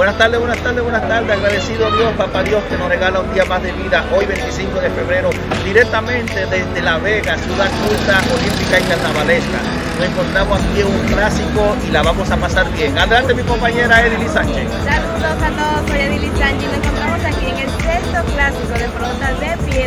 Buenas tardes, buenas tardes, buenas tardes. Agradecido a Dios, papá Dios, que nos regala un día más de vida, hoy 25 de febrero, directamente desde La Vega, ciudad culta, olímpica y carnavalesca. Nos encontramos aquí en un clásico y la vamos a pasar bien. Adelante mi compañera Edily Sánchez. Saludos a todos, soy Edily Sánchez nos encontramos aquí en el sexto clásico de pelota de piedra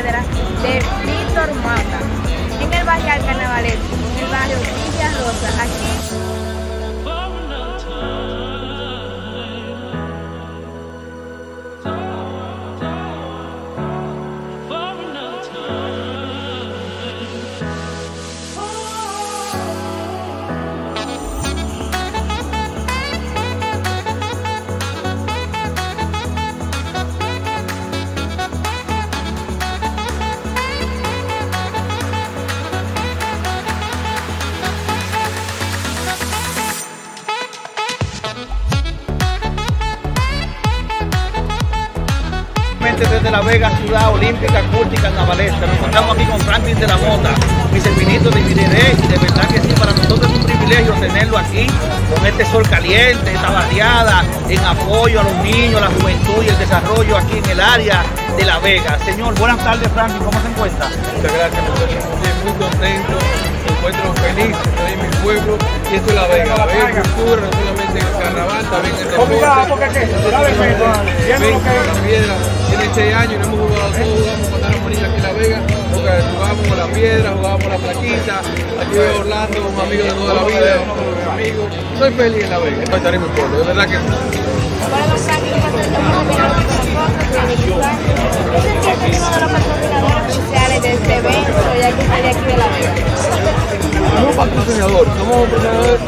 desde La Vega, ciudad olímpica, culta y. Nos encontramos aquí con Franklin de la Mota, mi servinito de Mireré, y de verdad que sí, para nosotros es un privilegio tenerlo aquí, con este sol caliente, esta barriada, en apoyo a los niños, la juventud y el desarrollo aquí en el área de La Vega. Señor, buenas tardes Franklin, ¿cómo se encuentra? Muchas gracias, encuentro muy contento, me encuentro feliz, estoy en mi pueblo y esto es La Vega. La Vega es cultura, también en el deporte. Piedra, tiene 6 años y no hemos jugado todos, jugamos cuando éramos niños aquí en La Vega, porque jugábamos con la piedra, jugábamos la plaquita, aquí en Orlando, un amigo de toda la vida, un amigo. Estoy feliz en La Vega, estaré mi pueblo, de verdad que sí. Bueno, Franklin, ¿qué se siente uno de los patrocinadores oficiales de este evento, ya que está de aquí de La Vega? Somos patrocinadores, somos patrocinadores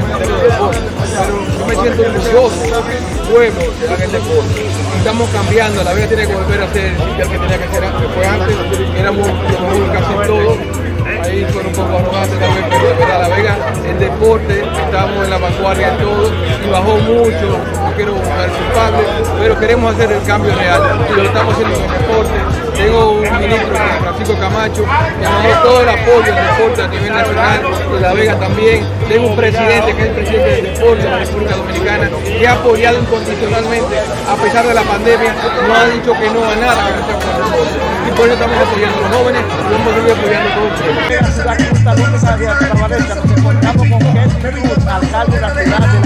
siento orgulloso del pueblo que estamos cambiando, la Vega tiene que volver a ser el que tenía que ser que fue antes, éramos mejor casi en todo, ahí fueron un poco arrogantes también, pero de verdad la Vega, el deporte, estamos en la vanguardia en todo y bajó mucho, no quiero buscar culpable, pero queremos hacer el cambio real y lo estamos haciendo en el deporte. Tengo Francisco Camacho, dio todo el apoyo al deporte a nivel nacional, de La Vega también. Tengo un presidente que es el presidente del deporte de la República Dominicana, que ha apoyado incondicionalmente, a pesar de la pandemia, no ha dicho que no a nada. Y por eso estamos apoyando a los jóvenes y hemos seguido apoyando todo el tiempo. ciudad culta, olímpica y carnavalesca. Nos encontramos con Kelvin Cruz, alcalde de la ciudad de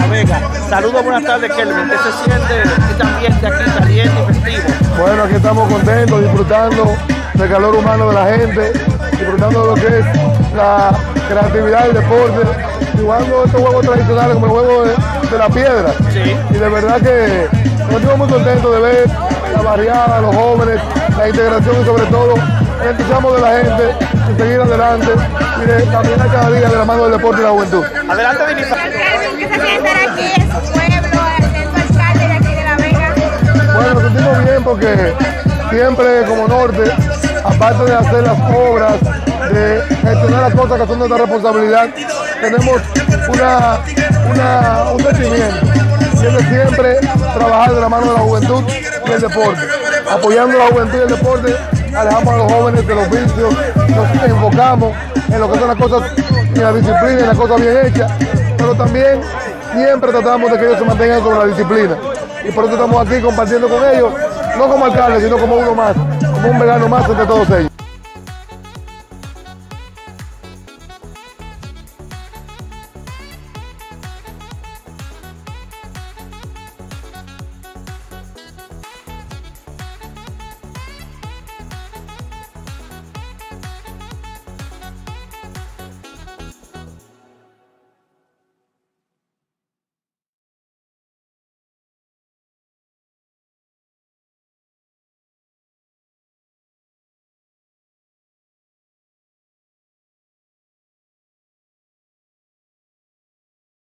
Saludos, buenas tardes Kelvin. ¿Qué se siente este ambiente aquí caliente y festivo? Bueno, aquí estamos contentos, disfrutando del calor humano de la gente, disfrutando de lo que es la creatividad del deporte, jugando estos juegos tradicionales como el juego de, de la piedra. Sí. Y de verdad que nos sentimos muy contentos de ver la barriada, los jóvenes, la integración y sobre todo entusiasmo de la gente de seguir adelante y de caminar cada día de la mano del deporte y la juventud. Adelante, Vinita. Kelvin, ¿qué se siente estar aquí en su pueblo, siendo alcalde de aquí de La Vega? Bueno, nos sentimos bien porque siempre como norte, aparte de hacer las obras, de gestionar las cosas que son nuestra responsabilidad, tenemos una, una, un sentimiento, y de siempre trabajar de la mano de la juventud y el deporte. Apoyando a la juventud y el deporte, alejamos a los jóvenes de los vicios, nos enfocamos en lo que son las cosas, en la disciplina, en las cosas bien hechas, pero también siempre tratamos de que ellos se mantengan con la disciplina. Y por eso estamos aquí compartiendo con ellos, no como alcalde, sino como uno más, como un vegano más entre todos ellos.